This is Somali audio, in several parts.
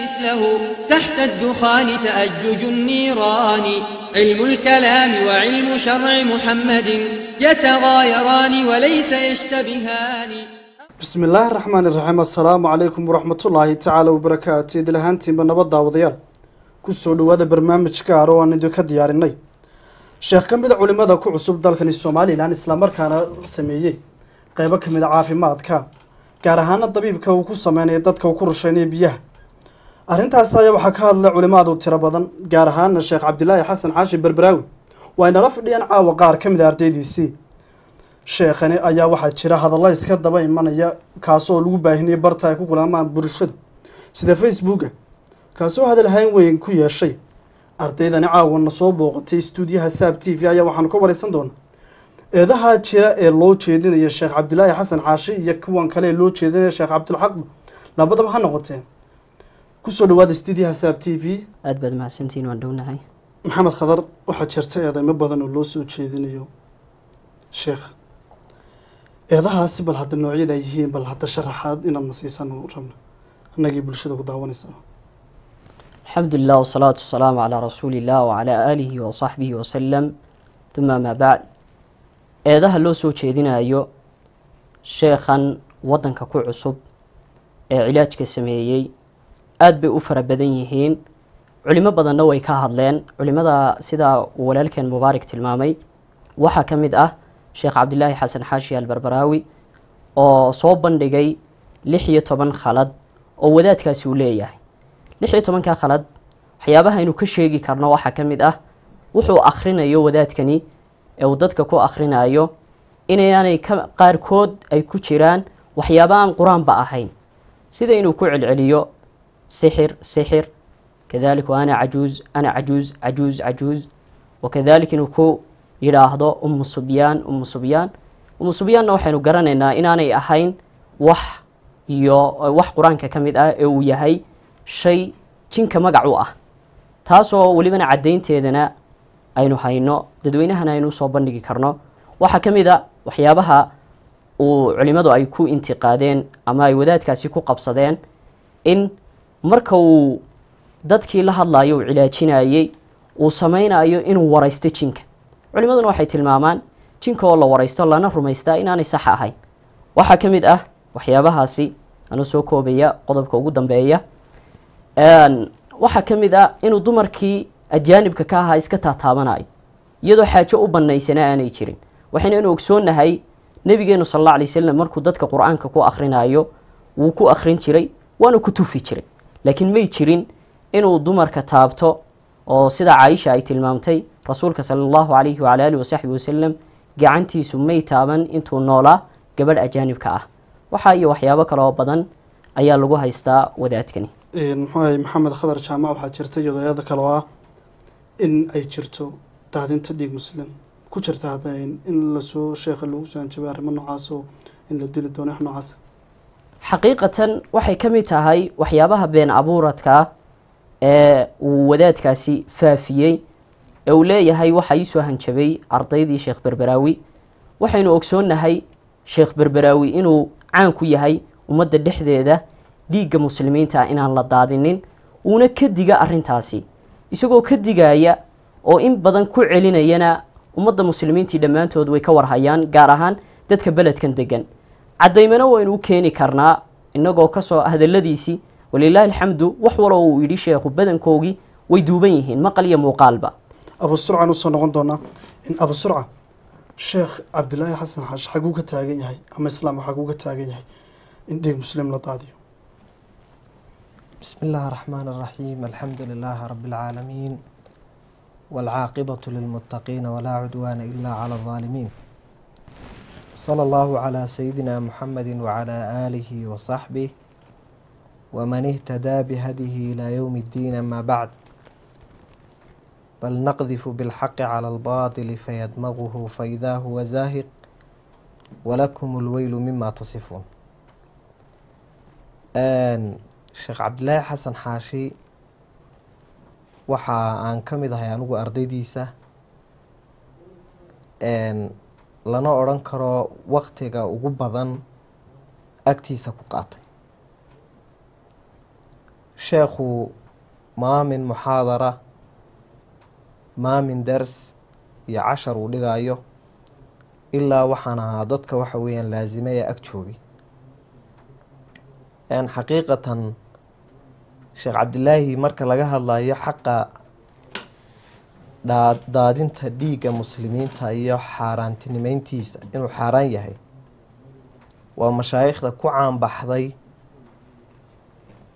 مثله تحت الدخان تأجج النيران علم الكلام وعلم شرع محمد يتغايران وليس يشتبهان bismi illaahi raxmaani raxiim assalaamu calaykum waraxmatullaahi tacaala wabarakaatu idil ahaantiinba nabad daawadayaal kusoo dhawaada barnaamij gaar oo aan idinka diyaarinay sheekh ka mid a culimada ku cusub dalkani somalilan islamarkaana sameeyey qeybo kamid a caafimaadka gaar ahaana dabiibka uu ku sameynaya dadka uu ku rusheynaya biyaha arrintaas ayaa waxaa ka hadlay culimaadu tiro badan gaar ahaana sheekh cabdilaahi xasan xaashi berberaawi waa inala fadhiyaan caawa qaar ka mid a ardaydiisii sheekhani ayaa waxaa jira hadalla iska daba imanaya kaasoo lagu baahinaya barta ay ku kulaamaan bulshadu sida facebooka. Kaasoo hadal hayn weyn ku yeeshay ardaydani caawana soo booqatay stuudiyaha saab t v ayaa waxaanu ka wareysan doonaa. Eedaha jira ee loo jeedinaya sheekh cabdilaahi xasan xaashi iyo kuwan kale ee loo jeedinaya sheekh cabdilxaq labadaba ha noqoteen ku soo dhawaada stuudiyaha saab t v. Aad baad mahadsantihiin waan dhownahay maxamed khadar waxaa jirta eedeymo badan oo loo soo jeedinayo. Sheekha eedahaasi bal hadda noocyada ay yihiin bal hadda sharaxaad inaad na siisaan rabna annagii bulshada ku daawanaysa. Alxamdu lilah wasalaatu wasalaamu calaa rasuuli illah wacalaa aalihi wa saxbihi wasalam uma amaa bacd eedaha loo soo jeedinayo sheekhan waddanka ku cusub ee cilaajka sameeyey aada bay u fara badan yihiin. Culimo badanna way ka hadleen. Culimada sida walaalkeen mubaarak tilmaamay. Waxaa ka mid ah sheekh cabdilaahi xasan xaashi albarbaraawi oo soo bandhigay lix iyo toban khalad oo wadaadkaasi uu leeyahay. Lix iyo tobankaa khalad waxyaabaha aynu ka sheegi karno waxaa ka mid ah wuxuu akhrinayo wadaadkani ee uu dadka ku akhrinayo inaanay qaarkood ay ku jiraan waxyaaba aan qur'aanba ahayn. Sida inuu ku celceliyo sixir kadalik wa ana cajuuz ana cajuuz cajuuz cajuuz wakadalik inuu ku yidhaahdo umu subyaan umu subyaan umu subyaanna waxaynu garanaynaa inaanay ahayn wax iyo wax qur'aanka ka mid ah ee uu yahay shay jinka magac u ah taasoo welibana caddaynteedana aynu hayno dadweynahana aynu u soo bandhigi karno waxaa ka mid a waxyaabaha uu culimadu ay ku intiqaadeen ama ay wadaadkaasi ku qabsadeen in marka uu dadkii la hadlayo uu cilaajinayey uu sameynayo inuu waraysto jinka. Culimaduna waxay tilmaamaan jinka oo la waraysto lana rumaystaa inaanay sax ahayn. Waxaa ka mid ah waxyaabahaasi anuu soo koobaya qodobka ugu dambeeya. Waxaa ka mid ah inuu dumarkii ajaanibka ka ahaa iska taataabanayo iyadoo xaajo u banaysana aanay jirin. Waxaynaynu ogsoonahay nabigeenu sal alla alay slam markuu dadka qur'aanka ku akhrinayo wuu ku akhrin jiray waana ku tufi jiray laakiin may jirin inuu dumarka taabto oo sida caaisha ay tilmaamtay rasuulka sala allahu calayhi wacala alihi wasaxbi wasalam gacantiisu may taaban intuu noolaa gabadh ajaanibka ah. Waxaa iyo waxyaabo kale oo badan ayaa lagu haystaa wadaadkani. Muxuahay maxamed khadar jaamac waxaa jirta eeda kale oo ah in ay jirto daadinta dhiig muslim. Ku jirta hadda in la soo sheekha lagu soo hanjabay arrimo noocaas oo in la dili doono wax noocaas xaqiiqatan waxay ka mid tahay waxyaabaha been abuuradka ee uu wadaadkaasi faafiyey ee uu leeyahay waxaa iisoo hanjabay ardaydii sheekh berberaawi waxaynu ogsoonnahay sheekh berberaawi inuu caan ku yahay ummadda dhexdeeda dhiigga muslimiinta inaan la daadinin uuna ka diga arrintaasi. Isagoo ka digaya oo in badan ku celinayana ummadda muslimiintii dhammaantood way ka warhayaan gaar ahaan dadka beledkan degan cadaymana waynu u keeni karnaa inagoo kasoo hadaladiisii walilaahi alxamdu wax walo uu yidhi sheekhu badankoogii way duuban yihiin maqal iyo muuqaalba abu surcan usoo noqon doonaa in abu surca sheekh cabdilaahi xasan xaash xaguu ka taagan yahay ama islaam xaguu ka taagan yahay in dhiig muslim la daadiyo بسم الله الرحمن الرحيم الحمد لله رب العالمين والعاقبة للمتقين ولا عدوان إلا على الظالمين صلى الله على سيدنا محمد وعلى آله وصحبه ومن اهتدى بهديه إلى يوم الدين ما بعد بل نقذف بالحق على الباطل فيدمغه فإذا هو زاهق ولكم الويل مما تصفون آن sheekh cabdilaahi xasan xaashi waxa aan ka mid ahay anigu ardaydiisa lana odhan karo waktiga ugu badan agtiisa ku qaatay. Sheekhu maa min muxaadara maa min dars iyo cashar uu dhigayo ilaa waxaan ahaa dadka waxa weeyaan laasima ee ag joogay xaqiiqatan sheekh cabdilaahi marka laga hadlayo xaqa daadinta dhiigga muslimiinta iyo xaaraantinimeyntiisa inuu xaaraan yahay. Waa mashaayikhda ku caanbaxday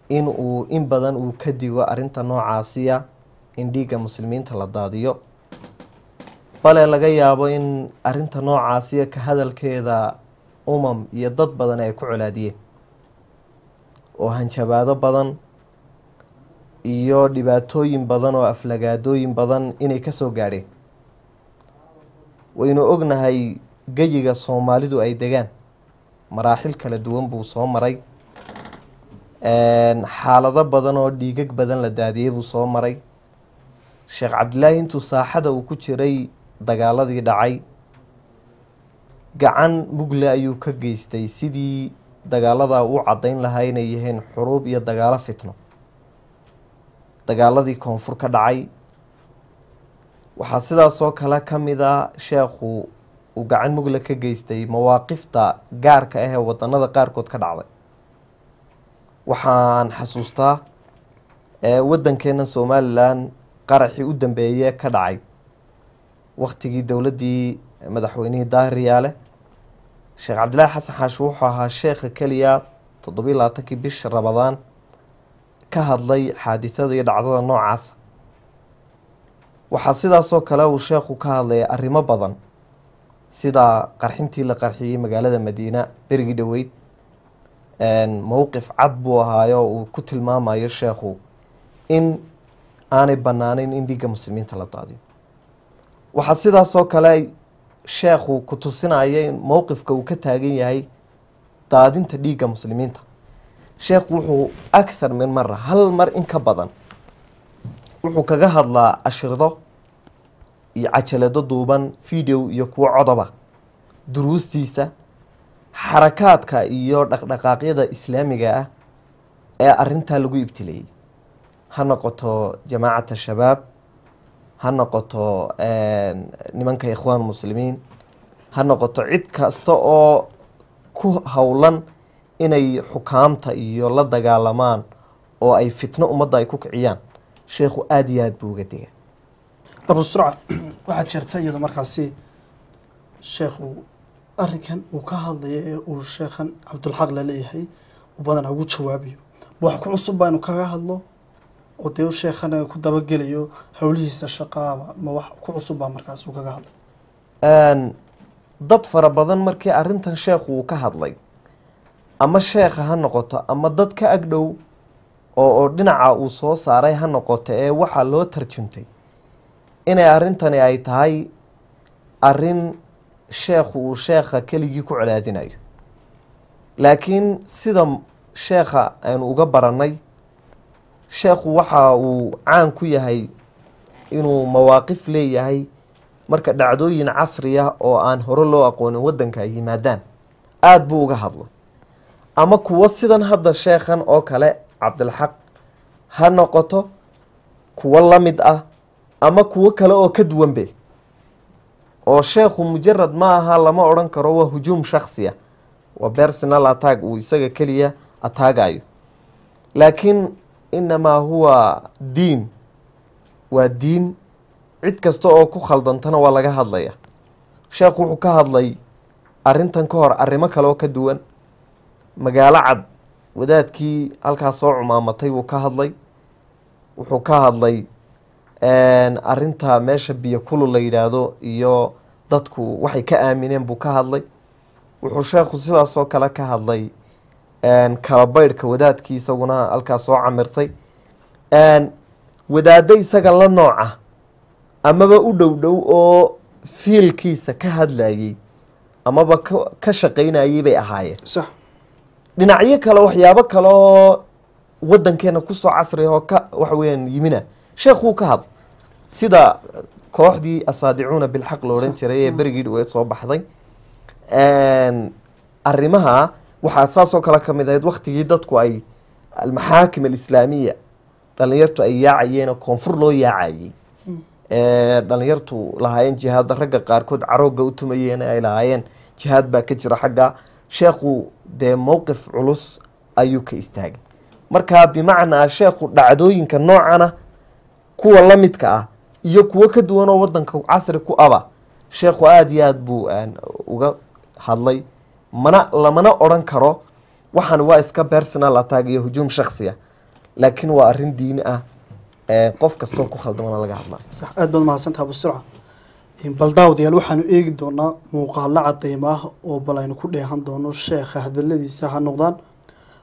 in uu in badan uu ka digo arrinta noocaasiya in dhiigga muslimiinta la daadiyo. Bale laga yaabo in arrinta noocaasiya ka hadalkeeda umam iyo dad badan ay ku colaadiyeen. Oo hanjabaado badan iyo dhibaatooyin badan oo aflagaadooyin badan inay ka soo gaadheen waynu ognahay geyiga soomaalidu ay degaan. Maraaxil kala duwan buu soo maray. Xaalado badan oo dhiigag badan la daadiyey buu soo maray. Sheekh cabdilaahi intuu saaxada uu ku jiray dagaaladii dhacay gacan mugle ayuu ka geystay sidii dagaaladaa u caddayn lahaa inay yihiin xuruub iyo dagaalo fitno dagaaladii koonfur ka dhacay. Waxaa sidaasoo kale ka mid a sheekhu uu gacan mugle ka geystay mawaaqifta gaarka ah ee wadanada qaarkood ka dhacday. Waxaan xasuustaa waddankeena somalilan qaraxii u dambeeye ka dhacay. Waktigii dowladdii madaxweynihii daahiriyaale sheekh cabdillaahi xasan xaashi wuxuu ahaa sheekha keliya toddobiyi labaatankii bisha rabadaan ka hadlay xaadisada iyo dhacdada noocaasa waxaa sidaasoo kale uu sheekhu ka hadlay arrimo badan sida qarxintii la qarxiyey magaalada madiina berigii dhoweyd. Mowqif cad buu ahaayo uu ku tilmaamayo sheekhu in aanay bannaaneyn in dhiigga muslimiinta la daadiyo. Waxaa sidaasoo kale sheekhu ku tusinaya in mowqifka uu ka taagan yahay daadinta dhiigga muslimiinta sheekhu wuxuu akhar min mara hal mar in ka badan wuxuu kaga hadlaa ashrido iyo cajalado duuban video iyo kuwo codoba. Duruustiisa xarakaadka iyo dhaqdhaqaaqyada islaamiga ah ee arintaa lagu ibtileeyey ha noqoto jamaacat shabaab ha noqoto nimanka ikhwaan muslimiin ha noqoto cid kasta oo ku howlan inay xukaamta iyo la dagaalamaan oo ay fitno ummadda ay ku kiciyaan sheekhu aada iyo aada buu uga diga abu surca waxaad jeerta iyada markaasi sheekhu arrinkan uu ka hadlayo ee uu sheekhan cabdulxaq la leeyahay uu badanaa ugu jawaabayo ma wax ku cusub baa inu kaga hadlo oo dee sheekhan ku dabagelayo howlihiisa shaqaaba ma wax ku cusub baa markaas uu kaga hadlay? Dad fara badan markii arrintan sheekhu uu ka hadlay ama sheekha ha noqoto ama dad ka agdhow oo dhinaca uu soo saaray ha noqoto ee waxaa loo tarjuntay. Inay arrintani ay tahay arrin sheekhu uu sheekha keligii ku colaadinayo. Laakiin sida sheekha aynu uga barannay sheekhu waxa uu caan ku yahay inuu mawaaqif leeyahay marka dhacdooyin casriya oo aan hore loo aqoonin waddanka ay yimaadaan. Aada buu uga hadlo ama kuwo sidan hadda sheekhan oo kale cabdilxaq ha noqoto kuwo la mid ah ama kuwo kale oo ka duwanbe oo sheekhu mujarad ma aha lama odhan karo waa hujuum shaksiya waa personal attack uu isaga keliya ataagayo laakiin inamaa huwa diin. Waa diin cid kasta oo ku khaldantana waa laga hadlaya sheekhu wuxuu ka hadlay arrintan ka hor arrimo kale oo ka duwan magaalo cad wadaadkii halkaas soo cumaamatay buu ka hadlay. Wuxuu ka hadlay arrinta meesha biyo kulul la yidhaahdo iyo dadku waxay ka aamineen buu ka hadlay. Wuxuu sheekhu sidaasoo kale ka hadlay kala wadaadkii isaguna halkaas soo camirtay. Wadaaddo isaga la nooca amaba u dhow dhow oo fiilkiisa ka hadlayay amaba ka shaqaynayay bay ahaayeen dhinacyo kale waxyaabo kale oo wadankeena ku soo casriya oo ka waxa weyaan yimina. Sheekhuu ka hadla sida kooxdii asaadicuuna bilxaq la odhan jiray ee berigii dhaweed soo baxday. Arrimaha waxaa saasoo kale ka mid ahayd waktigii dadku ay almaxaakim alislaamiya dhalinyartu ay yaacayeen oo koonfur loo yaacayay ee dhalinyartu lahaayeen jihaadda ragga qaarkood carooga u tumayeen ay lahaayeen jihaad baa ka jira xagga sheekhu dee mowqif culus ayuu ka istaagay. Marka bimacnaa sheekhu dhacdooyinka noocana kuwa la midka ah iyo kuwo ka duwan oo wadanka casri ku aba sheekhu aada iyo aada buu uga hadlay. Mana lamana odhan karo waxaan waa iska personal attack iyo hujuum shaksiya laakiin waa arrin diini ah qof kastoo ku khaldamana laga hadlaa. Sax aad baad mahadsantaha abusirca bal daawadayaal waxaanu eegi doonaa muuqaalo cadaymo ah oo bal aynu ku dheehan doono sheekha hadaladiisa ha noqdaan.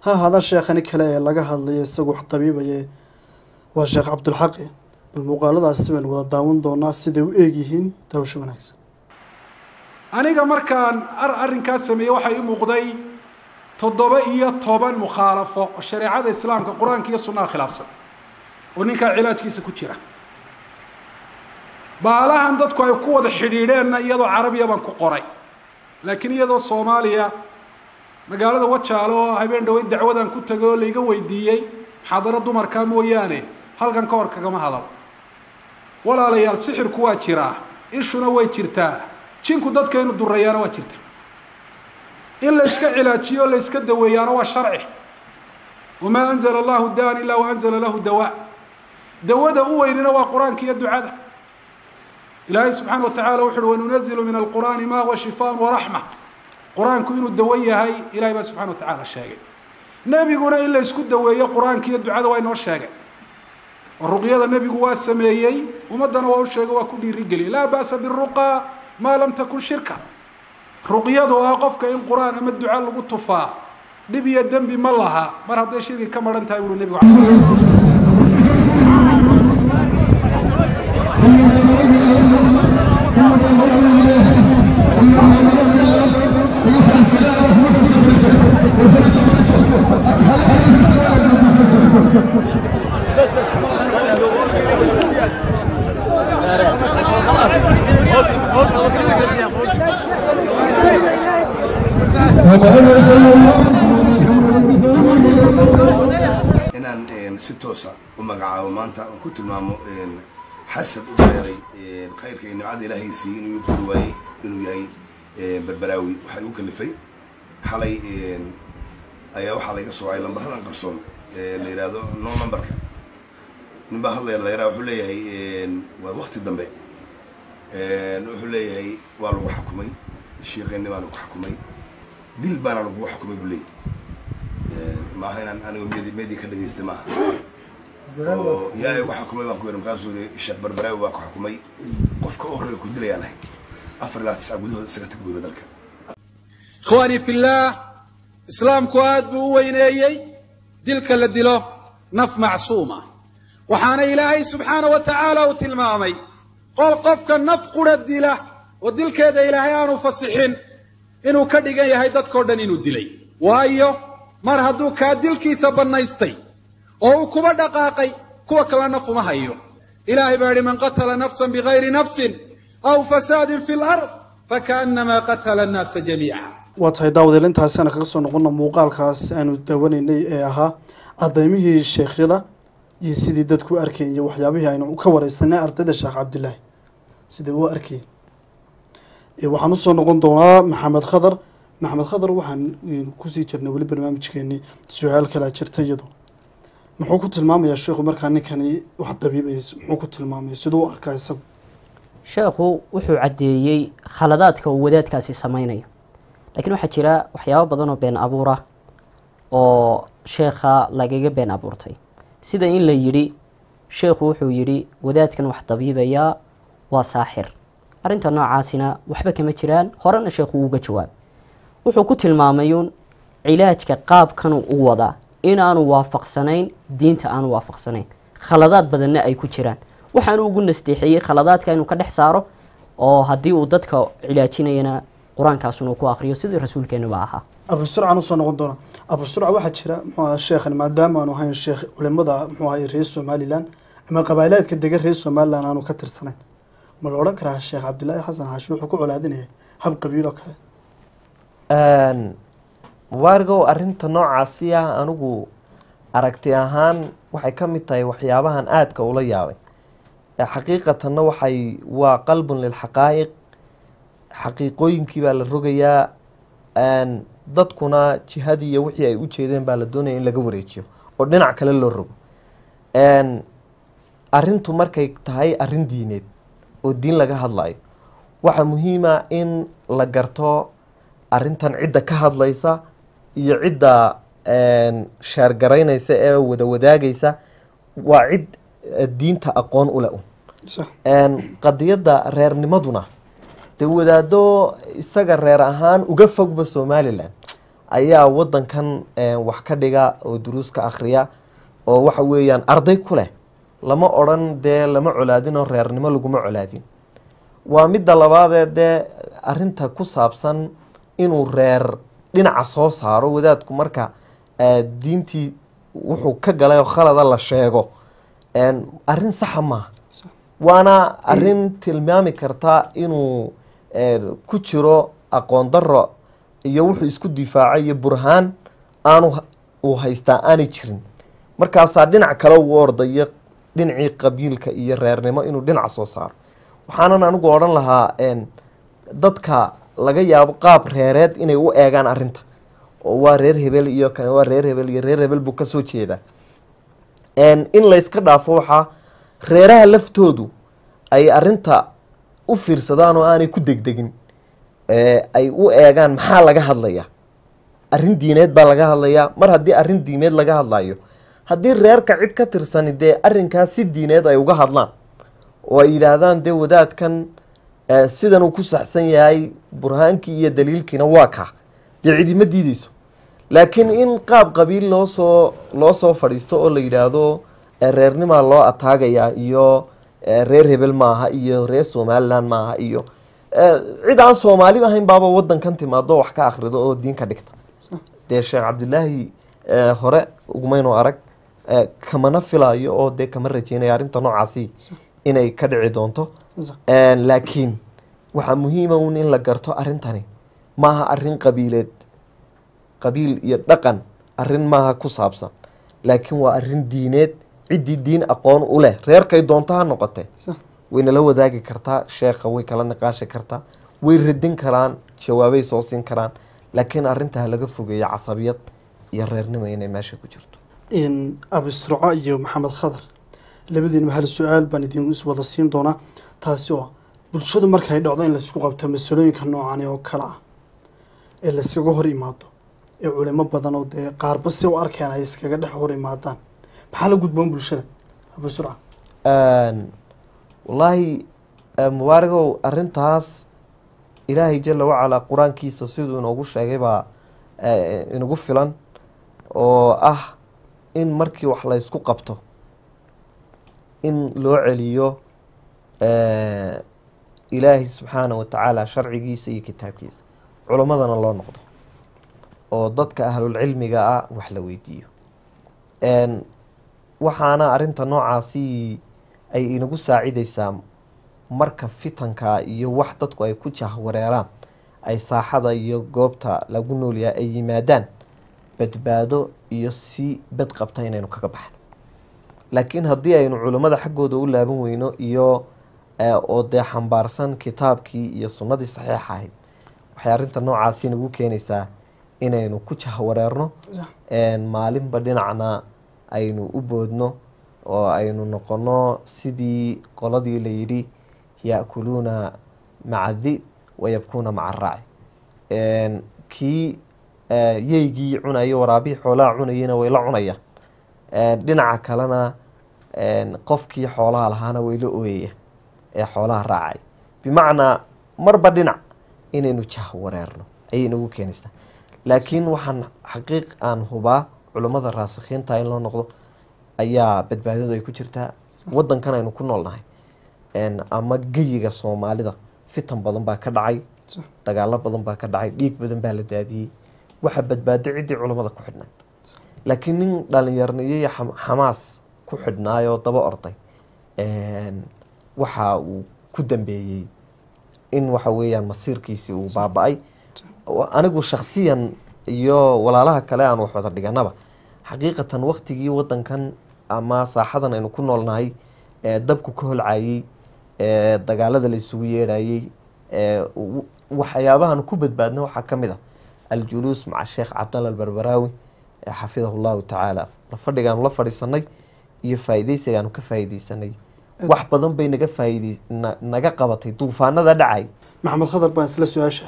Ha ahaadaan sheekhani kale ee laga hadlaya isagu wax dabiibaya waa sheekh cabdulxaqi bal muuqaaladaasi baynu wada daawan doonaa siday u eegyihiin daawasho wanaagsan. Aniga markaan ar arrinkaa sameeyey waxaa ii muuqday toddoba iyo toban mukhaalafo oo shareecada islaamka qur'aanka iyo sunnaha khilaafsan oo ninkaa cilaajkiisa ku jira baalahan dadku ay ku wada xidhiidheenna iyadoo carabiya baan ku qoray. Laakiin iyadoo soomaaliya magaalada wajaale oo habeen dhaweyd dacwadan ku tagay oo laiga weydiiyey muxaadaro dumarka mooyaane halkan ka hor kagama hadal. Walaalayaal sixirku waa jiraa ishuna way jirtaa jinku dadka inu durayaana waa jirta in la iska cilaajiyo o la iska daweeyaana waa sharci. Wamaa anzala allahu daan ilaa waanzala lahu dawaa dawada u weynina waa qur'aanka iyo ducada ilaahay subxaana wa tacala wuxu uhi wanunazilu min alqur'aani ma huwa shifaan waraxma qur'aanku inuu dawo yahay ilahay baa subxana wa tacaala sheegay. Nebiguna in la isku daweeyo qur'aanka iyo ducada waa inoo sheegay. Oo ruqyada nebigu waa sameeyey ummaddana waa u sheegay waa ku dhiirigeliyay laa ba'sa biruqa maa lam takun shirka. Ruqyadu ah qofka in qur'aan ama duca lagu tufaa dhib iyo dembi ma laha. Mar hadday shirki ka maran tahay buui nebigu inaan si toosa u magacaabo maanta aan ku tilmaamo xasad u beeray khayrka iyo nimcada ilaahay siiyey inuu kori waayey inuu yahay berberaawi waxaa igu kalifay. Xalay ayaa waxaa layga soocay lambaradan qarsoon la yidhaahdo no numberka nin baa hadlaya la yaraha wuxuu leeyahay waa wakti dambe. Wuxuu leeyahay waa lagu xukumay. Shiiqeeni baa lagu xukumay. Dil baana lagu xukumay buu leeyahy maaha inaan aniga medi medi ka dhageystay maaha oo yaa igu xukumay baan ku yidhi markaasuu yihi sheekh barbaraawi baa ku xukumay. Qofka u horreeya ku dilayaan ahay afar ilaa tisca gudahood isaga tag buuri dalka. Ikhwaani fillaah islaamku aad buu u weyneeyey dilka la dilo naf macsuuma waxaana ilaahay subxaana wa tacaala uu tilmaamay qol qofka naf qura dila oo dilkeeda ilaahay aanu fasixin inuu ka dhigan yahay dadkao dhan inuu dilay. Waayo mar hadduu kaa dilkiisa bannaystay oo uu kuba dhaqaaqay kuwa kale naf uma hayo. Ilaahay baa yihi man qatala nafsan bigayri nafsin aw fasaadin fi lard fakaannamaa qatala annaasa jamiica waa tahay daawadeel intaasi aan kaga soo noqona muuqaalkaas aanu daawanaynay ee ahaa cadaymihii sheekhyada iyo sidii dadku arkayay iyo waxyaabihii aynu ka wareysanay ardayda sheekh cabdilaahi siday u arkayay waxaan u soo noqon doonaa maxamed khadar. Maxamed khadar waxaan ku sii jirnay weli barnaamijkeenii su'aal kalea jirta iyadu. Muxuu ku tilmaamayaa sheekhu markaa ninkani wax dabiibaya muxuu ku tilmaamaya siduu arkaa isagu? Sheekhu wuxuu caddeeyey khaladaadka uu wadaadkaasi sameynayo laakiin waxaa jira waxyaabo badan oo been abuur ah oo sheekha lagaga been abuurtay. Sida in la yidhi sheekhu wuxuu yidhi wadaadkan wax dabiibayaa waa saaxir. Arrinta noocaasina waxba kama jiraan. Horena sheekhu uuga jawaab wuxuu ku tilmaamayuun cilaajka qaabkanu u wadaa inaanu waafaqsanayn diinta aanu waafaqsanayn. Khaladaad badanna ay ku jiraan. Waxaanu ugu nasteexeeyey khaladaadka inuu ka dhex saaro oo haddii uu dadka cilaajinayana qur'aankaasuna ku akriyo sidii rasuulkeenuba ahaa. Abusurcan u soo noqon doona abusurca waxaa jira muxuu aha sheekhan maadaama aanu ahayn sheekh culimada muxuu ahay reer somalilan ama qabaa'ilaadka degan reer somalilan aanu ka tirsanayn ma la odhan karaa sheekh cabdilaahi xasan xaashi wuxuu ku colaadinaya hab qabiil oo kale waarigow arrinta noocaasi ah anigu aragti ahaan waxay ka mid tahay waxyaabahan aadka ula yaabay. Xaqiiqatanna waxay waa qalbun lilxaqaa'iq xaqiiqooyinkii baa la rogayaa dadkuna jihadii iyo wixii ay u jeedeen baa la doonaya in laga wareejiyo oo dhinac kale loo rogo. Een, arrintu markay tahay arrin diineed oo diin laga hadlayo waxaa muhiima in la garto arrintan cidda ka hadlaysa iyo cidda een, shaargaraynaysa ee wada wadaagaysa waa cid eh, diinta aqoon ule un qadiyadda reernimaduna dee wadaado isaga reer ahaan uga fogba somalilan ayaa wadankan een, wax ka dhiga oo duruus ka akhriya oo waxa weeyaan arday ku leh. Lama odhan dee lama colaadin oo reernimo laguma colaadin. Waa midda labaadee dee arinta ku saabsan inuu reer dhinaca soo saaro wadaadku marka eh, diintii wuxuu ka galay oo khalada la sheego. Een, arrin saxa maaha. Waana arrin tilmaami karta inuu eh, ku jiro aqoon daro iyo wuxuu isku difaacay iyo burhaan aanu uu haystaa aanay jirin. Markaasaa dhinac kale ugu ordayo dhinacii qabiilka iyo reernimo inuu dhinac soo saaro. Waxaanan anigu odhan lahaa een, dadka laga yaabo qaab reereed inay u eegaan arrinta. Oo waa reer hebel iyo kane waa reer hebel iyo reer hebel buu ka soo jeedaa. In layska dhaafo waxaa reeraha laftoodu ay arinta u fiirsadaan oo aanay ku degdegin ee ay u eegaan maxaa laga hadlaya arrin diineed baa laga hadlayaa. Mar haddii arrin diineed laga hadlayo haddii reerka cid ka tirsani dee arrinkaas si diineed ay uga hadlaan oo ay yidhaahdaan dee wadaadkan eh, sidan uu ku saxsan yahay burhaankii iyo daliilkiina waa kaa dee cidima diideyso laakiin in qaab qabiil loo soo loo soo fadhiisto oo la yidhaahdo eh, reernimaa loo ataagayaa iyo eh, reer hebel maaha iyo reer somalilan maaha iyo eh, cid aan soomaali ahayn baaba wadankan timaado wax ka akhrido oo diin ka dhigta. Dee sheekh cabdilaahi eh, hore ugumaynu arag eh, kamana filayo oo dee kama rajeynaya arrinta noocaasi inay ka dhici doonto. Laakiin waxaa muhiima un in la garto arrintani. Maaha arrin qabiileed qabiil iyo dhaqan arrin maaha ku saabsan. Laakiin waa arrin diineed ciddii diin aqoon u leh. Reerkay doonto ha noqotee wayna la wadaagi kartaa sheekha way kala niqaashi kartaa way radin karaan jawaabay soo siin karaan. Laakiin arrinta ha laga fogeeyo casabiyad iyo reernimo inay meesha ku jirto. In abisraco iyo maxamed khadar labadiinaba hal su'aal baan idin is wada siin doonaa taasi oo bulshadu markay dhacdo in laysku qabto masalooyinka noocani oo kale ah ee layskaga hor imaado ee culimo badan oo dee qaarba si u arkeen ay iskaga dhex hor imaadaan maxaa la gudboon bulshada? Een, wallaahi mubaaragow arrintaas ilaahay jala wacalaa qur'aankiisa siduu inoogu sheegay baa eh, inagu filan oo ah in markii wax laysku qabto in loo celiyo eh, ilaahay subxaana wa tacaala sharcigiisa iyo kitaabkiisa. Culimmadana loo noqdo oo dadka ahlulcilmiga ah wax la weydiiyo waxaana arrinta noocaasi ay inagu saacideysaa marka fitanka iyo wax dadku ay ku jahwareeraan ay saaxada iyo goobta lagu noolyahay ay yimaadaan badbaado iyo si bad qabta inaynu kaga baxno. Laakiin haddii aynu culimmada xaggooda u laaban weyno iyo eh, oo dee xambaarsan kitaabkii iyo sunnadii saxiixa ahayd waxay arrinta noocaasi nagu keenaysaa inaynu ku jahwareerno maalinba dhinacna aynu u boodno oo aynu noqono sidii qoladii la yidhi yaakuluuna maca dib wayabkuuna maca raaci. Kii eh, yeygii cunaya waraabihii xoolaha cunayena way la cunayaan. Een, dhinaca kalena qofkii xoolaha lahaana way la ooyaya ee xoolaha raacay. Bimacnaa marba dhinac inaynu jahwareerno ayay nagu keenaysaa. Laakiin waxaan xaqiiq aan hubaa culummada raasikhiinta in loo noqdo ayaa badbaadadu ay ku jirtaa wadankan aynu ku noolnahay ama geyiga soomaalida fitan badan baa ka dhacay dagaalo badan baa ka dhacay dhiig badan baa la daadiyey. Waxa badbaaday ciddii culummada ku xidhnayd. Laakiin nin dhalinyarniyo iyo xam- xamaas ku xidhnaayoo daba orday waxa uu ku dambeeyey in waxa weeyaan masiirkiisii uu baaba-ay. Anigu shaksiyan iyo walaalaha kale aan wax wada dhiganaba xaqiiqatan waktigii wadankan ama saaxadan aynu ku noolnahay ee dabku ka holcayey ee dagaalada la isugu yeedhayey waxyaabahan ku badbaadna waxaa ka mid ah aljuluus maca sheekh cabdalla albarbaraawi ee xafidahu llahu tacaala. La fadhigaanu la fadhiisanay iyo faa'iideysigaanu ka faa'iideysanay wax badan bay naga faa'iidey na- naga qabatay duufaanada dhacay. Maxamed khadar baan isla su'aasha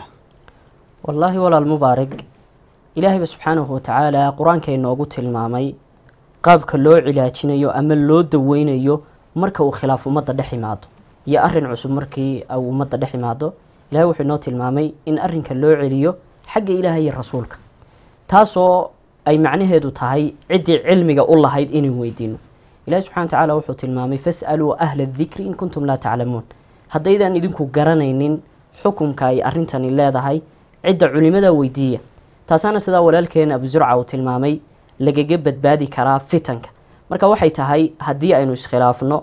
wallaahi walaal mubaarig ilaahayba subxaanahu watacaala qur'aanka inoogu tilmaamay qaabka loo cilaajinayo ama loo daweynayo marka uu khilaaf ummadda dhex imaado. Iyo arrin cusub markii uu ummadda dhex imaado ilahay wuxuu inoo tilmaamay in arinka loo celiyo xagga ilaahay iyo rasuulka. Taasoo ay macnaheedu tahay ciddii cilmiga u lahayd inaynu weydiino. Ilahi subxana wa tacaala wuxuu tilmaamay fas'aluu ahla dikri in kuntum laa taclamuun haddaydaan idinku garanaynin xukunka ay arrintani leedahay cidda culimada weydiiya taasaana sidaa walaalkeena abuzurca uu tilmaamay lagaga badbaadi karaa fitanka. Marka waxay tahay haddii aynu iskhilaafno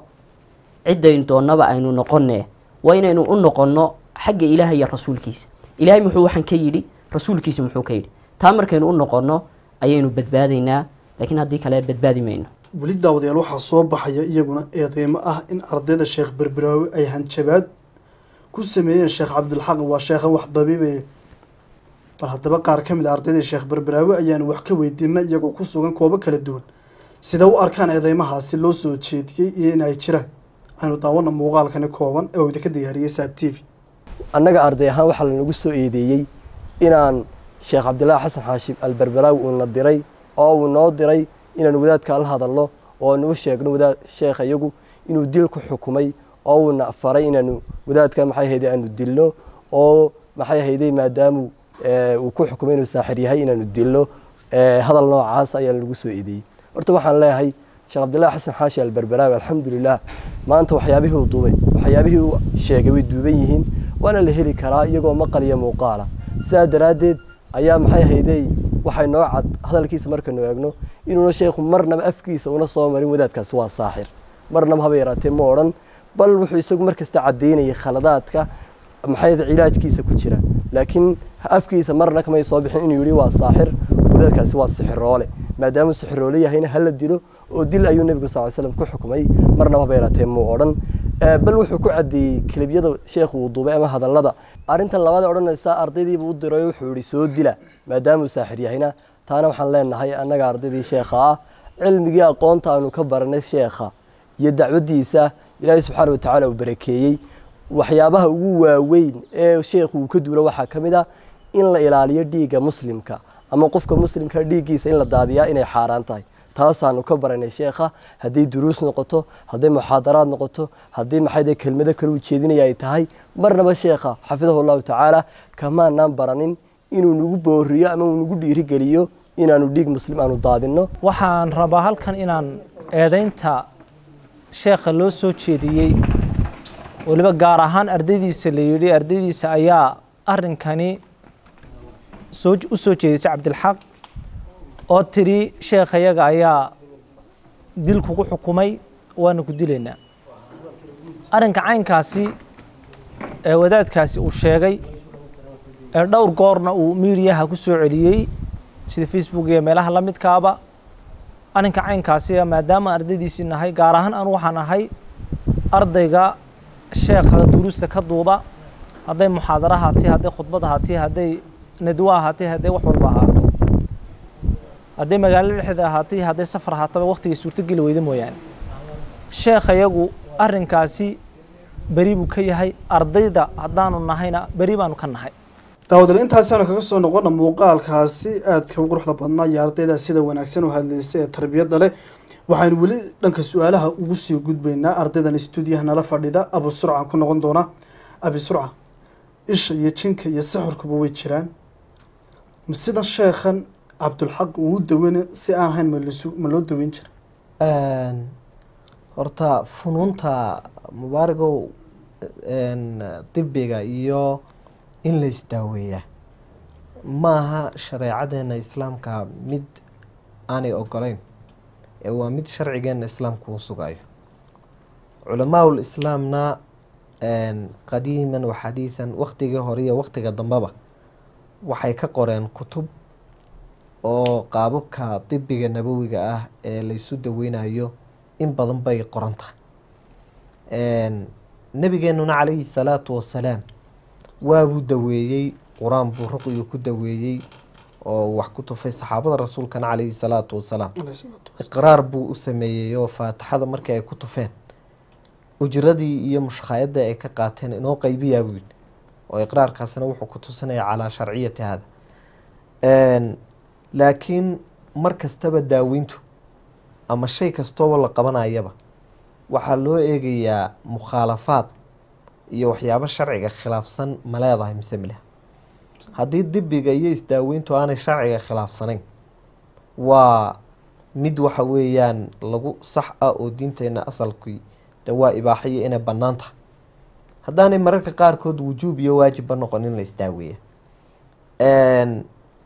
ciddaynu doonnaba aynu noqonne waa inaynu u noqonno xagga ilaaha iyo rasuulkiisa. Ilaahay muxuu waxaan ka yidhi rasuulkiisu muxuu ka yidhi taa markaynu u noqonno ayaynu badbaadaynaa laakiin haddii kale badbaadi mayno. Weli daawadayaal waxaa soo baxaya iyaguna eedeymo ah in ardayda sheekh berberaawi ay hanjabaad ku sameeyeen sheekh cabdilxaq waa sheekhan wax dabiibaya bal haddaba qaar ka mid a ardayda sheekh berberaawi ayaanu wax ka weydiinay iyagoo ku sugan koobo kala duwan. Sida u arkaan eedeymahaasi loo soo jeediyey iyo in ay jiraan aynu daawana muuqaalkani kooban ee uu idinka diyaariyey saab t v. Annaga arday ahaan waxaa lanagu soo eedeeyey inaan sheekh cabdilaahi xasan xaashim alberberaawi uuna diray oo uu noo diray inaan wadaadka la hadalno oo nuu sheegno wadaad sheekh iyagu inuu dil ku xukumay oo uuna faray inaanu wadaadka maxay ahayde aanu dilno oo maxay ahayde maadaamu uu ku xukumay inuu saaxir yahay inaanu dilno hadal noocaas ayaa lanagu soo eedeeyey horta waxaan leeyahay sheekh cabdillaahi xasan xaashi alberberaawi alxamdulilah maanta waxyaabihii uu duubay waxyaabihii uu sheegay way duuban yihiin waana la heli karaa iyagoo maqal iyo muuqaala sidaa daraaddeed ayaa maxay ahaydey waxay noo cad hadalkiisa markaynu eegno inuuna sheekhu marnaba afkiisa una soo marin wadaadkaasi waa saaxir. Marnaba haba yaraatee ma odhan bal wuxuu isagu markasta caddaynayay khaladaadka maxay cilaajkiisa ku jira laakiin afkiisa marna kamay soo bixin inuu yihi waa saaxir wadaadkaasi waa sixiroole maadaamuu sixiroole yahayna hala dilo oo dil ayuu nebigu sal slam ku xukumay marnaba haba muu odhan. Bal wuxuu ku cadeeyey kilibyada sheekhu uu duubay ama hadallada. Arrintan labaada odhanaysa ardaydiiba u diray wuxuu yihi soo dila maadaamuu saaxir yahayna taana waxaan leenahay annaga ardaydii sheekha ah cilmigii aqoonta aanu ka baranay sheekha iyo dacwadiisa ilaahay subxaana watacaala uu barakeeyey waxyaabaha ugu waaweyn ee sheekhu uu ka duulo waxaa ka mid ah in la ilaaliyo dhiigga muslimka ama qofka muslimka dhiiggiisa in la daadiyaa inay xaaraan tahay. Taasaanu ka baranay sheekha hadday duruus noqoto hadday muxaadaraad noqoto haddii maxay kelmado kale ujeedinaya ay tahay marnaba sheekha xafidahu llahu tacaala kamaanaan baranin inuu nagu booriyo ama uu nagu dhiirigeliyo inaanu dhiig muslim aanu daadinno. Waxaan rabaa halkan inaan eedaynta sheekha loo soo jeediyey weliba gaar ahaan ardaydiisa la yidhi ardaydiisa ayaa arrinkani soo u jeedisay cabdilxaq oo tidhi sheekhayaga ayaa dil kugu xukumay waana ku dilaynaa. Arrinka caynkaasi ee wadaadkaasi uu sheegay ee dhowr goorna uu miidiyaha ku soo celiyey sida facebook iyo meelaha la midkaaba arrinka caynkaasi maadaama ardaydiisii nahay gaar ahaan anu waxaan ahay ardayga sheekha duruusta ka duuba hadday muxaadaro ahaatee hadday khudbad ahaatee hadday nadwo ahaatee hadday wax walba ahaato hadday magaalo dhexdeeda ahaatay hadday safar ahaataba waktigay suurtogeli weyda mooyaane. Sheekh iyagu arrinkaasi beri buu ka yahay ardayda haddaanu nahayna beri baanu ka nahay. Daawadal intaasaanu kaga soo noqona muuqaalkaasi aadka u quruxda badnaa iyo ardayda sida wanaagsan u hadlaysa ee tarbiyadda leh waxaynu weli dhanka su'aalaha ugu sii gudbaynaa ardaydan stuudiyaha nala fadhida abu surcaan ku noqon doonaa. Abi surca isha iyo jinka iyo sixirkuba way jiraan. Sidan sheekhan cabdulxaq uu daweyna si aan ahayn ma loo daweyn jira horta funuunta mubaaragow dibiga iyo in la isdaaweeyaa maaha shareecadeena islaamka mid aanay ogoleyn ee waa mid sharcigeena islaamku uu sugayo culamaaul islaamna qadiiman wa xadiidan waktigii hore iyo waktiga dambeba waxay ka qoreen kutub oo qaababka dibiga nabowiga ah ee laysu daweynayo in badan bay qoran tahay. Nabigeenuna calayhi salaatu wasalaam waabuu daweeyey qur'aan buu ruqyu ku daweeyey oo wax ku tufay saxaabada rasuulkana calayhi salaatu wasalaam. Iqraar buu u sameeyey oo faatixada markii ay ku tufeen. Ujradii iyo mushkhaayadda ay ka qaateen inoo qaybiyaa buu yidhi. Oo iqraarkaasna wuxuu ku tusinaya calaa sharciyati hada laakiin mar kastaba daaweyntu ama shay kastooba la qabanayaba waxaa loo eegayaa mukhaalafaad iyo waxyaabo sharciga khilaafsan ma leedahay mise mileh haddii dibiga iyo isdaaweyntu aanay sharciga khilaafsanayn waa mid waxa weeyaan lagu sax ah oo diinteena asalkii de waa ibaaxayo inay bannaan tahay. Haddaanay mararka qaarkood wujuub iyo waajibba noqon in la isdaaweeya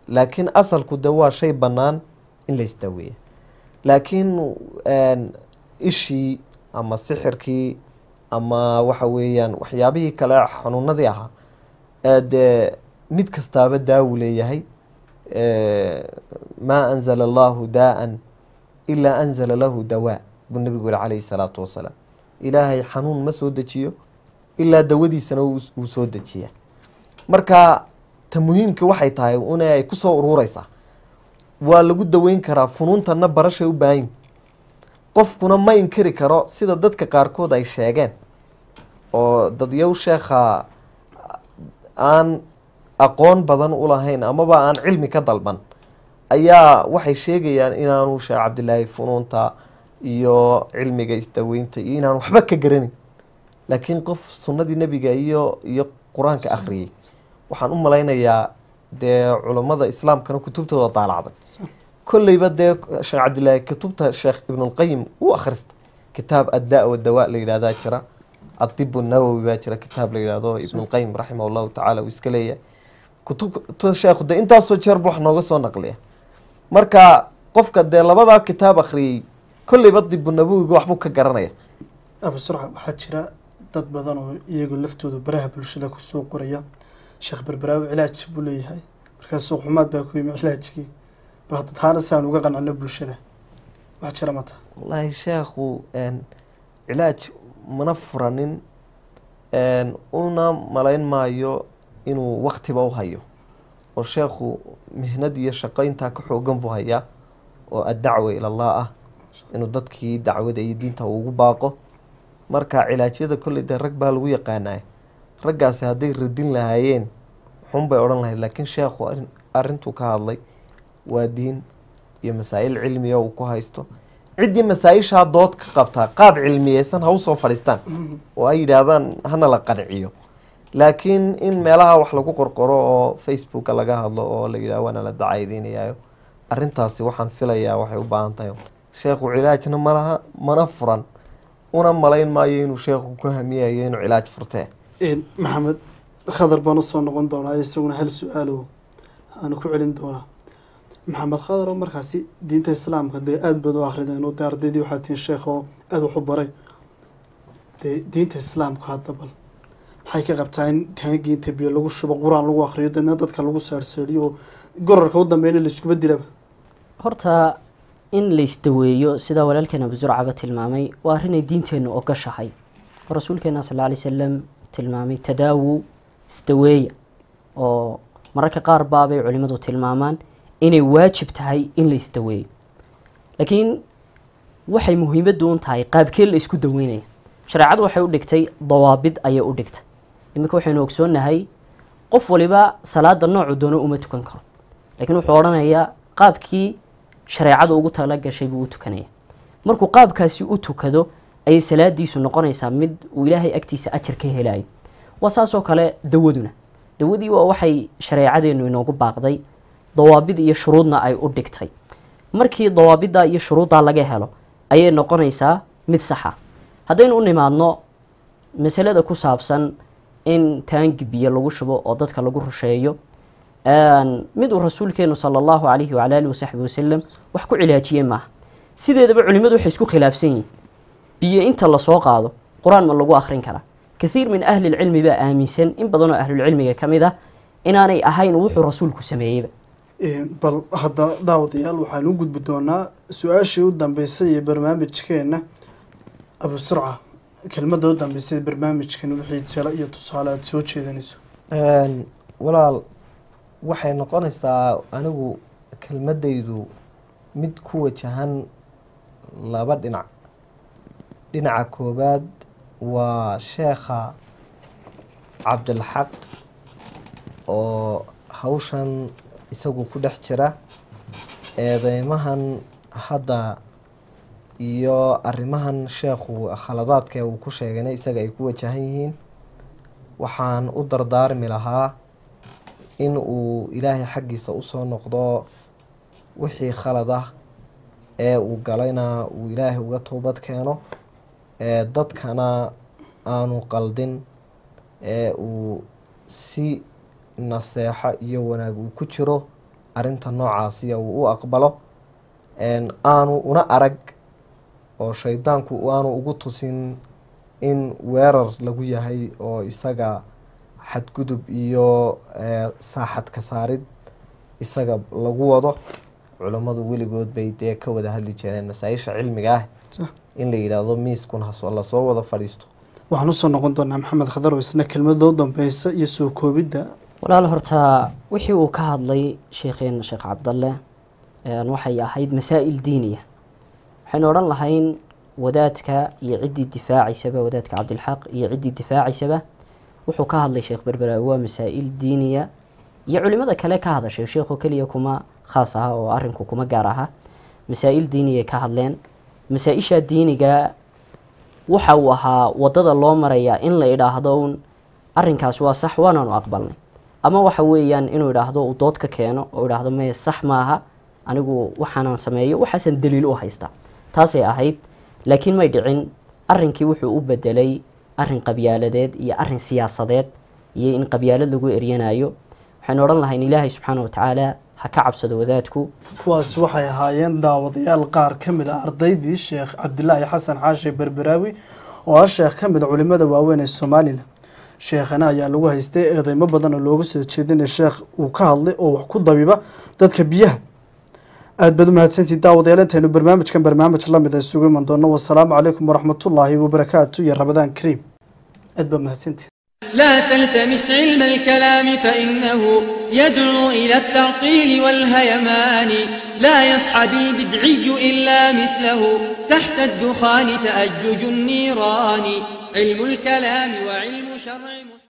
laakiin asalku de waa shay bannaan in la isdaaweeya laakiin ishii ama sixirkii ama waxa weeyaan waxyaabihii kale xanuunadii ahaa dee mid kastaaba daawu leeyahay maa anzala allahu daa-an ilaa anzala lahu dawaa buu nabigu yihi calayhi salaatu wasalaam. Ilaahay xanuun ma soo dejiyo ilaa dawadiisana wuu soo dejiya marka ta muhiimka waxay tahay in ay ku soo urureysaa waa lagu daweyn karaa funuuntana barashay u baahanyi qofkuna ma inkiri karo sida dadka qaarkood ay sheegeen. Oo dadyow sheekha aan aqoon badan u lahayn amaba aan cilmi ka dalban ayaa waxay sheegayaan inaanu sheekh cabdilaahi funuunta iyo cilmiga isdaweynta iyo inaan waxba ka garanin. Laakiin qof sunnadii nebiga iyo iyo qur'aanka akhriyay waxaan u malaynayaa dee culammada islaamkana kutubtooda daalacday. Kolleyba dee sheekh cabdilaahi kutubta sheekh ibnulqayim uu akhrista kitaab addaa wadawa la yidhahdaa jira. Adibu nawowi baa jira kitaab la yidhahdo ibnulqayim raximah allahu tacaala uu iska leeyahay kutubta sheekhu dee intaasoo jeerba wax nooga soo naqliya marka qofka dee labadaa kitaab akhriyey kolleyba dibu nabowiga waxbuu ka garanaya. Abu surca waxaa jira dad badan oo iyagu laftooda baraha bulshada ku soo qoraya. Sheekh berberaawi cilaaj buu leeyahay markaas suuq xumaad baa ku yimi cilaajkii bal taana si aan uga qancino bulshada wax jira mata. Wallaahi sheekhu cilaaj mana furanin una malayn maayo inuu waktiba u hayo. Oo sheekhu mihnad iyo shaqo intaa ka xoogan buu hayaa oo addacwa ilallah ah inuu dadkii dacwada iyo diinta ugu baaqo. Marka cilaajyada kolley dee rag baa lagu yaqaanay raggaasi hadday radin lahaayeen xunbay odhan lahayd laakiin sheekhu arrintuu ka hadlay waa diin iyo masaa-il cilmiga uu ku haysto. Ciddii masaa-ishaa dood ka qabtaa qaab cilmiyeysan ha u soo fadhiistaan. Oo ay yidhaahdaan hana la qanciyo laakiin in meelaha wax lagu qorqoro oo facebooka laga hadlo oo la yidhah waana la dacaydeynayayo arrintaasi waxaan filayaa waxay u baahan tahay. Sheekhu cilaajna malaha mana furan. Una malayn maayo inuu sheekhu ku hamiyayo inuu cilaaj furtee. Maxamed khadar baan u soo noqon doonaa isaguna hal su'aalo aanu ku celin doonaa. Maxamed khadar oo markaasi diinta islaamka dee aada baad u akrideen oo dee ardaydii waxaa sheekh oo aada wax u baray. Dee diinta islaamka hadda bal maxay ka qabtaa in taangii inta biyo lagu shubo qur'aan lagu akriyo dadna dadka lagu saarseeriyo oo gorarka u dambeyna laiskuba dilaba horta in la isdaweeyo sidaa walaalkeena abuzurcaba tilmaamay waa arrinay diinteennu ogashahay oo rasuulkeena sal alay salam tilmaamay tadaawu isdaweeya oo mararka qaar baabay culimadu tilmaamaan inay waajib tahay in la isdaweeyo laakiin waxay muhiimaddu un tahay qaabkee la isku daweynaya shareecadu waxay u dhigtay dawaabid ayay u dhigtay iminka waxaynu ogsoonnahay qof waliba salaada noocu doono uma tukan karo. Laakiin wuxuu odhanayaa qaabkii shareecadu ugu tala gashay buu u tukanaya. Markuu qaabkaasi u tukado ayay salaadiisu noqonaysaa mid uu ilaahay agtiisa ajar ka helayo waa saasoo kale dawaduna. Dawadii waa waxay shareecadeennu inoogu baaqday dawaabid iyo shuruudna ay u dhigtay. Markii dawaabidda iyo shuruuddaa laga helo ayay noqonaysaa mid saxa. Haddaynu u nimaadno masalada ku saabsan in taangi biyo lagu shubo oo dadka lagu rusheeyo mid uu rasuulkeenu sala allahu calayhi wacala alihi wasaxbi wasalam wax ku cilaajiyey maaha. Sideedaba culimmadu waxay isku khilaafsan yihiin biyo inta la soo qaado qur'aan ma lagu akhrin karaa. Kathiir min ahli lcilmi baa aaminsan. In badanoo ahlulcilmiga ka mid ah inaanay ahayn wuxuu rasuulku sameeyeyba bal hadda daawadayaal waxaan u gudbi doonaa su'aashii u dambeysay ee barnaamijkeena abu surca kelmadda u dambeysay barnaamijkan wixii talo iyo tusaale aada soo jeedanayso walaal waxay noqonaysaa anigu kelmadaydu mid ku wajahan laba dhinac. Dhinaca koowaad waa sheekha cabdilxaq oo hawshan isagu ku dhex jira. Eedeymahan hadda iyo arrimahan sheekhu khaladaadka uu ku sheegana isaga ay ku wajahan yihiin waxaan u dardaarmi lahaa in uu ilaahay xaggiisa u soo noqdo wixii khalad ah ee uu galayna uu ilaahay uga toobad keeno ee dadkana aanu qaldin ee uu si naseexo iyo wanaag uu ku jiro arrinta noocaasiya uu u aqbalo. Aanu una arag oo shaydaanku aanu ugu tusin in weerar lagu yahay oo isaga xadgudub iyo saaxad ka saarid isaga lagu wado. Culammadu weligood bay dee ka wada hadli jireen masaa-isha cilmiga ah in la yidhaahdo miiskun la soo wada fadhiisto. Waxaan u soo noqon doonaa maxamed khadar oo isna kelmada u dambeysa iyo soo koobidda. Walaal horta wixii uu ka hadlay sheekheena sheekh cabdalle waxay ahayd masaa'il diiniya waxaynu odhan lahayn wadaadka iyo ciddii difaacaysaba wadaadka cabdilxaq iyo ciddii difaacaysaba wuxuu ka hadlay sheekh berberaawi waa masaa'il diiniya iyo culimada kale ka hadashay sheekhu keliya kuma khaas aha oo arinku kuma gaar aha. Masaa'il diiniyay ka hadleen masaa-isha diiniga waxa uu ahaa waddada loo marayaa in la idhaahdo un arrinkaas waa sax waanaanu aqbalnay. Ama waxa weeyaan inuu idhaahdo uu dood ka keeno oo idhaahdo meye sax maaha anigu waxaanaan sameeyo waxaasan daliil u haystaa taasay ahayd laakiin may dhicin. Arrinkii wuxuu u bedelay arrin qabyaaladeed iyo arrin siyaasadeed iyo in qabyaalad lagu eryanayo waxaynu odhan lahayn ilaahay subxaana watacaala ha ka cabsado wadaadku. Kuwaas waxay ahaayeen daawadayaal qaar ka mid a ardaydii sheekh cabdilaahi xasan xaashi berberaawi oo ah sheekh ka mid a culimada waaweyn ee somalilan sheekhana ayaa lagu haystay eedeymo badan oo looga soo jeedinaya sheekh uu ka hadlay oo wax ku dabiba dadka biyaha أدبدو مهد سنتي داود يلا تهنو برمامج كان برمامج اللهم مدى السوق من دورنا والسلام عليكم ورحمة الله وبركاته يا رمضان كريم أدبدو مهد سنتي لا تلتمس علم الكلام فإنه يدعو إلى التعطيل والهيمان لا يصحبي بدعي إلا مثله تحت الدخان تأجج النيران علم الكلام وعلم شرع